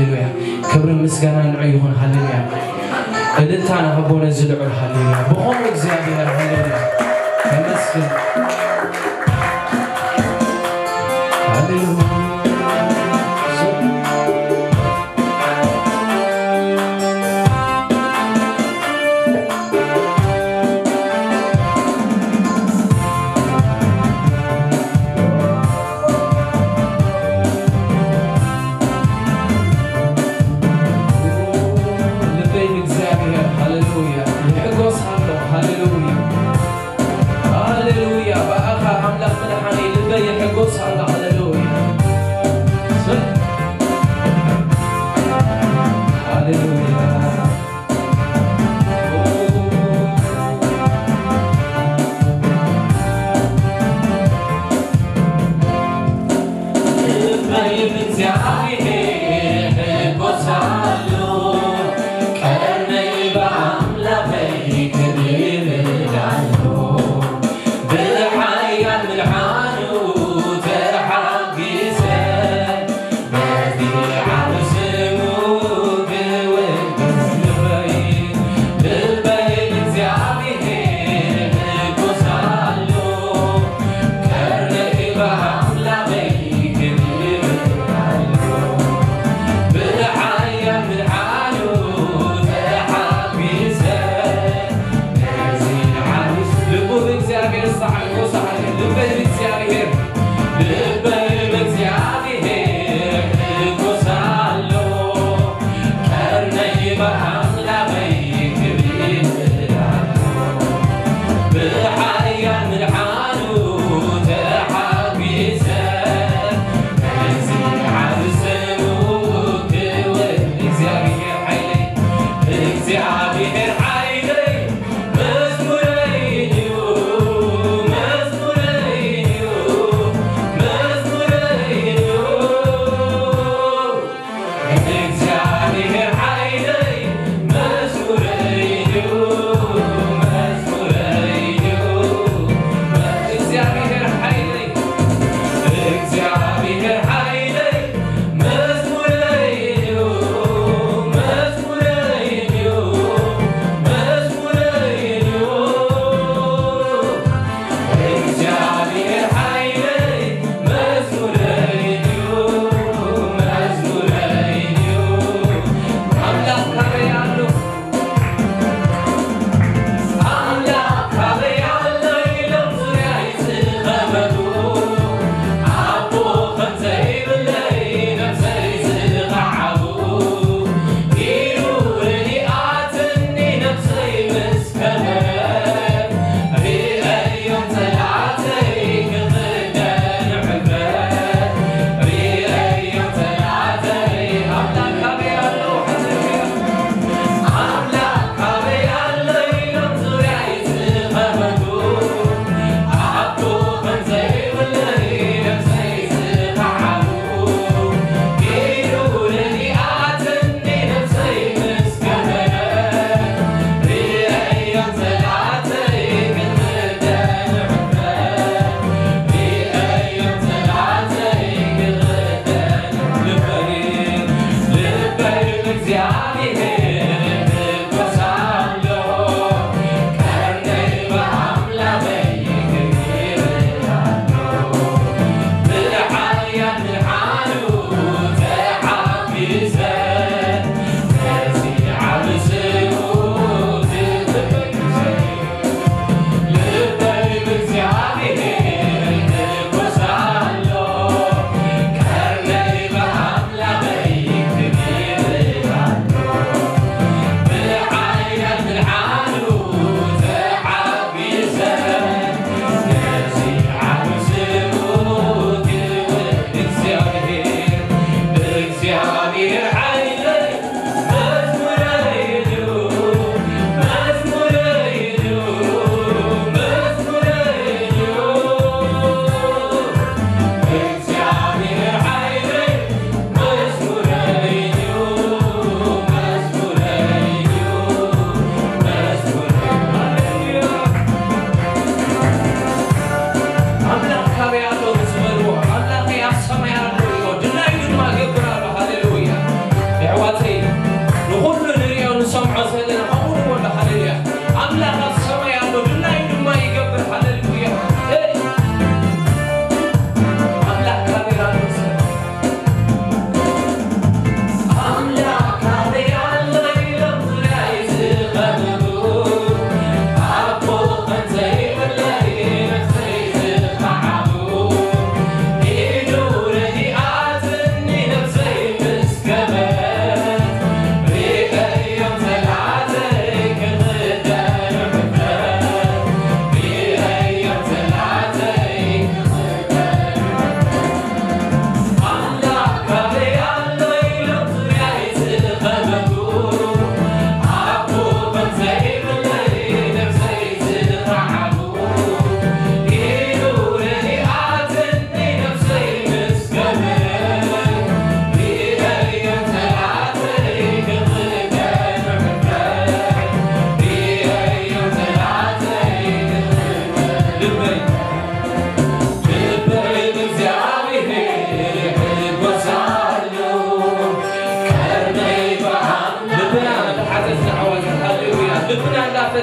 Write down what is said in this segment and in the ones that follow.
هللويا كبر مسجنا نعيون هللويا قد انت انا هبونا زلعون هللويا بخور زيادة هللويا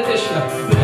Krishna.